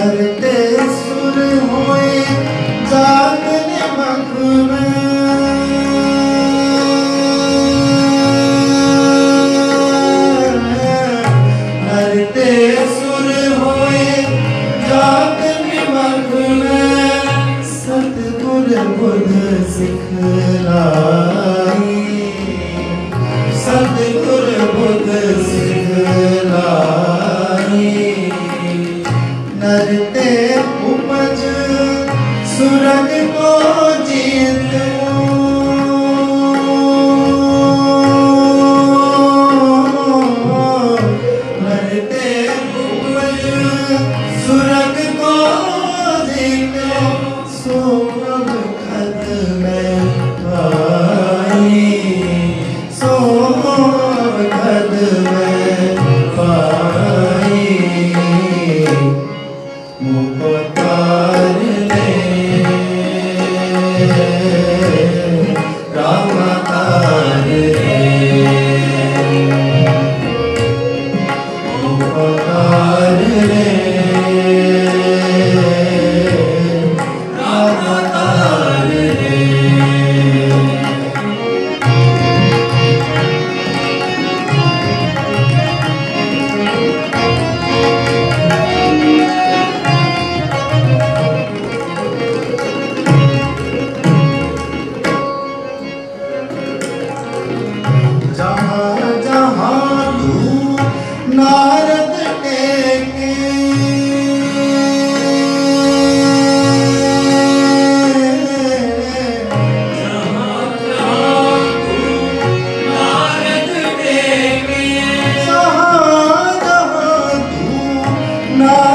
भरते सुर हुए जागने मग में भरते सुर हुए जागने मग सतगुर बुध सिखला। रंग को जीत Krishna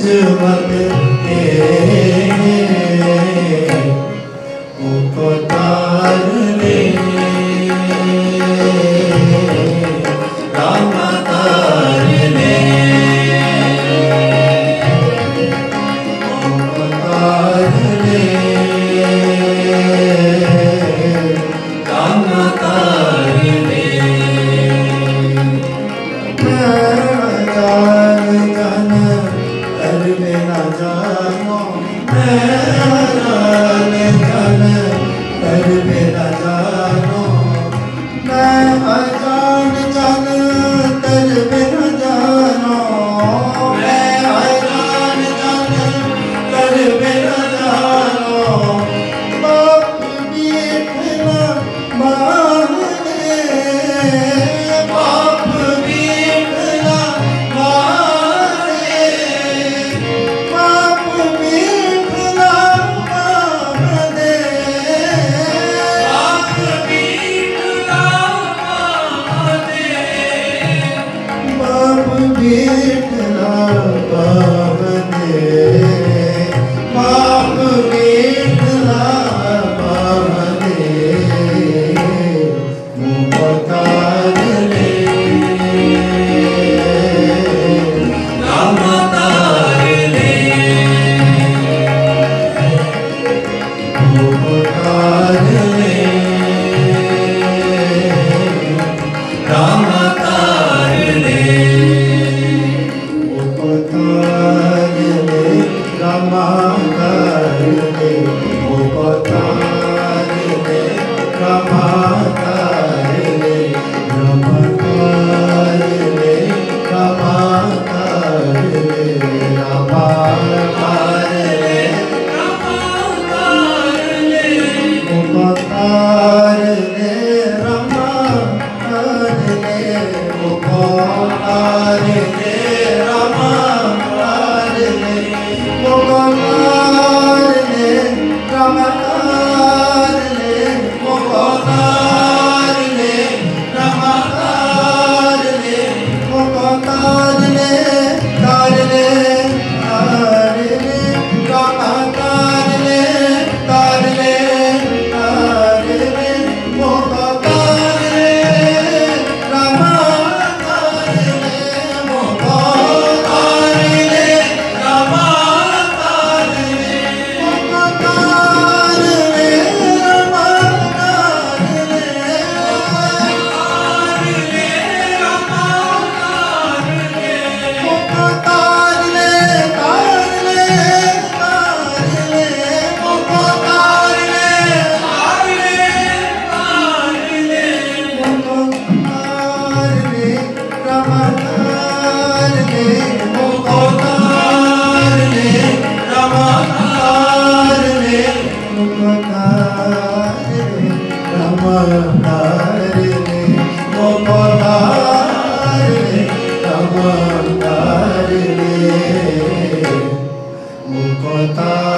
do my best.